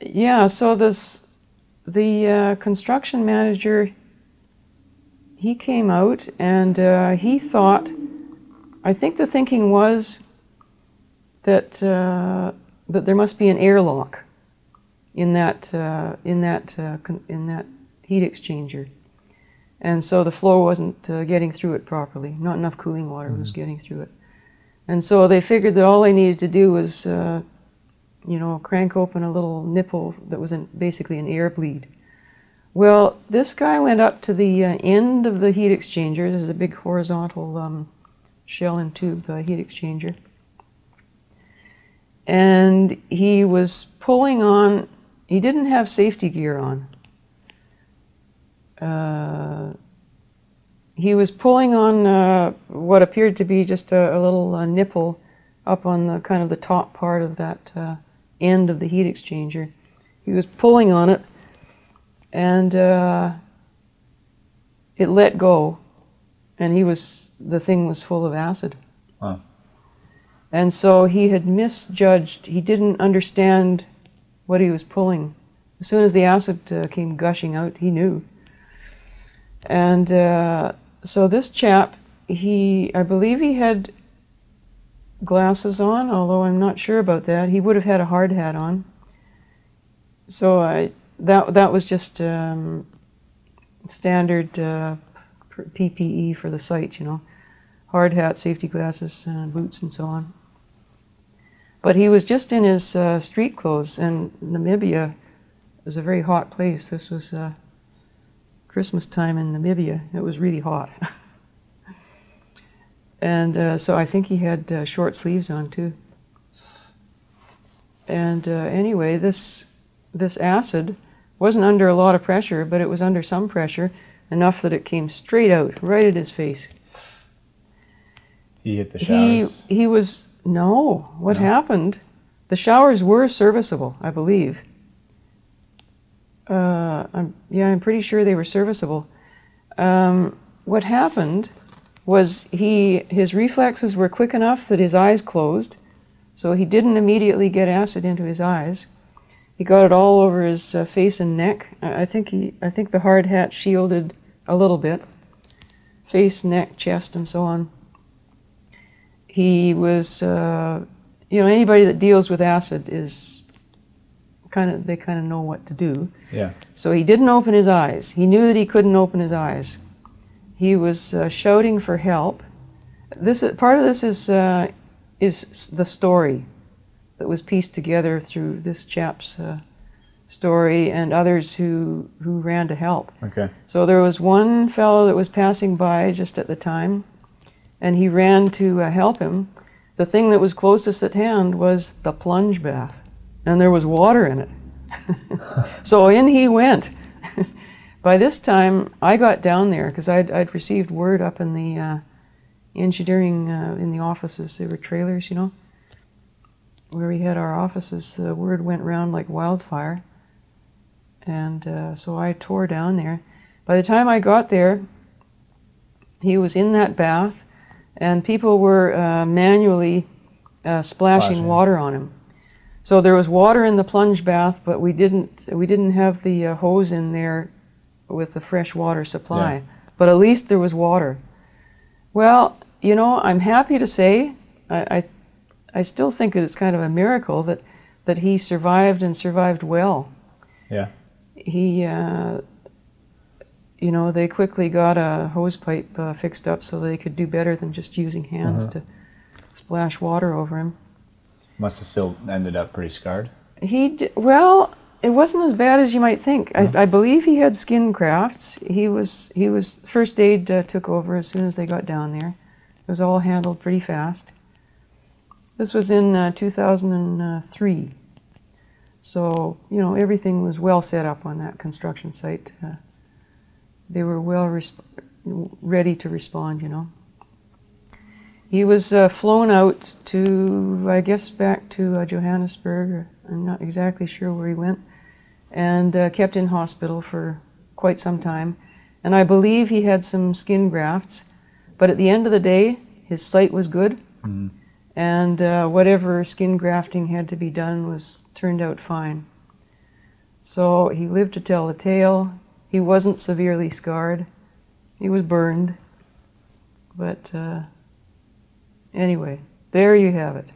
yeah, so this the uh, construction manager he came out and uh, he thought I think the thinking was that uh, that there must be an airlock in that uh, in that uh, in that heat exchanger, and so the flow wasn't uh, getting through it properly. Not enough cooling water was getting through it, and so they figured that all they needed to do was, uh, you know, crank open a little nipple that was basically an air bleed. Well, this guy went up to the uh, end of the heat exchanger. This is a big horizontal um, shell and tube uh, heat exchanger and he was pulling on he didn't have safety gear on uh, he was pulling on uh, what appeared to be just a, a little uh, nipple up on the kind of the top part of that uh, end of the heat exchanger he was pulling on it and uh, it let go and he was the thing was full of acid Wow. and so he had misjudged, he didn't understand what he was pulling. As soon as the acid uh, came gushing out, he knew. And uh, so this chap, he, I believe he had glasses on, although I'm not sure about that. He would have had a hard hat on. So I, that, that was just um, standard uh, PPE for the site, you know hard hat, safety glasses, uh, boots, and so on. But he was just in his uh, street clothes, and Namibia is a very hot place. This was uh, Christmas time in Namibia. It was really hot. and uh, so I think he had uh, short sleeves on too. And uh, anyway, this this acid wasn't under a lot of pressure, but it was under some pressure, enough that it came straight out, right at his face He hit the he showers. he was no. What No? happened? The showers were serviceable, I believe. Uh, I'm, yeah, I'm pretty sure they were serviceable. Um, what happened was he his reflexes were quick enough that his eyes closed, so he didn't immediately get acid into his eyes. He got it all over his uh, face and neck. I, think he I think the hard hat shielded a little bit, face, neck, chest, and so on he was uh, you know anybody that deals with acid is kind of they kind of know what to do Yeah. so he didn't open his eyes he knew that he couldn't open his eyes he was uh, shouting for help this part of this is uh, is the story that was pieced together through this chap's uh, story and others who who ran to help Okay. so there was one fellow that was passing by just at the time, and he ran to uh, help him. The thing that was closest at hand was the plunge bath, and there was water in it. so in he went. By this time, I got down there because I'd, I'd received word up in the uh, engineering uh, in the offices. They were trailers, you know, where we had our offices. The word went round like wildfire, and uh, so I tore down there. By the time I got there, he was in that bath, and people were uh, manually uh, splashing, Splashing. water on him. So there was water in the plunge bath, but we didn't we didn't have the uh, hose in there with the fresh water supply. Yeah. But at least there was water. Well, you know, I'm happy to say I, I I still think that it's kind of a miracle that that he survived and survived well Yeah. he, uh, you know, they quickly got a hose pipe uh, fixed up so they could do better than just using hands Uh-huh. to splash water over him. Must have still ended up pretty scarred. He, d- well, it wasn't as bad as you might think. I, I believe he had skin grafts. He was, he was, first aid uh, took over as soon as they got down there. It was all handled pretty fast. This was in uh, 2003. So, you know, everything was well set up on that construction site. Uh, they were well resp- ready to respond, you know. He was uh, flown out to, I guess, back to uh, Johannesburg. I'm not exactly sure where he went, and uh, kept in hospital for quite some time. And I believe he had some skin grafts, but at the end of the day, his sight was good, and uh, whatever skin grafting had to be done was turned out fine. So he lived to tell the tale. He wasn't severely scarred. He was burned. But uh, anyway, there you have it.